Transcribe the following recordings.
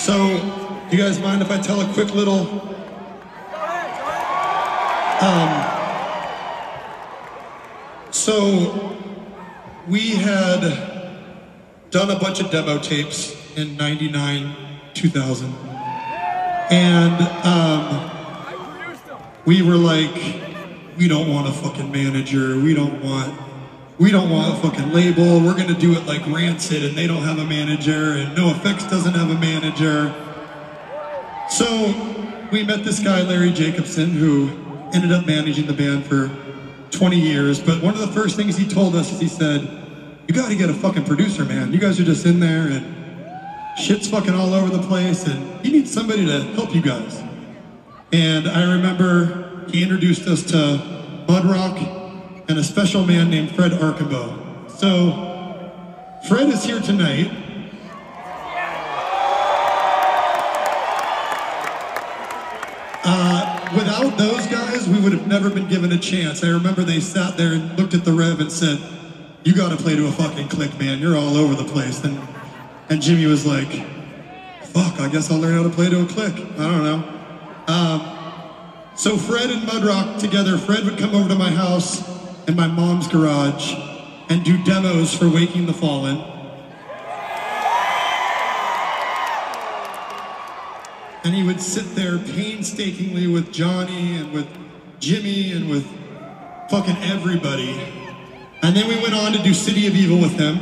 So, you guys mind if I tell a quick little? Um, so, we had done a bunch of demo tapes in 99, 2000. And um, we were like, we don't want a fucking manager. We don't want we don't want a fucking label. We're gonna do it like Rancid, and they don't have a manager, and NOFX doesn't have a manager. So we met this guy, Larry Jacobson, who ended up managing the band for 20 years. But one of the first things he told us is he said, "You got to get a fucking producer, man. You guys are just in there and shit's fucking all over the place, and you need somebody to help you guys." And I remember he introduced us to Mudrock and a special man named Fred Archambault. So, Fred is here tonight. Uh, without those guys, we would have never been given a chance. I remember they sat there and looked at the Rev and said, "You got to play to a fucking click, man. You're all over the place." And and Jimmy was like, "Fuck, I guess I'll learn how to play to a click." I don't know. Um, so Fred and Mudrock together, Fred would come over to my house in my mom's garage and do demos for Waking the Fallen. And he would sit there painstakingly with Johnny and with Jimmy and with fucking everybody. And then we went on to do City of Evil with him.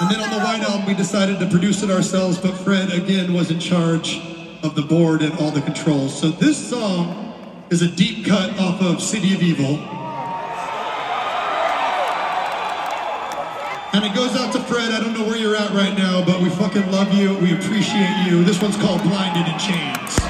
And then on the White Album, we decided to produce it ourselves, but Fred again was in charge of the board and all the controls. So this song is a deep cut off of City of Evil. And it goes out to Fred. I don't know where you're at right now, but we fucking love you. We appreciate you. This one's called Blinded in Chains.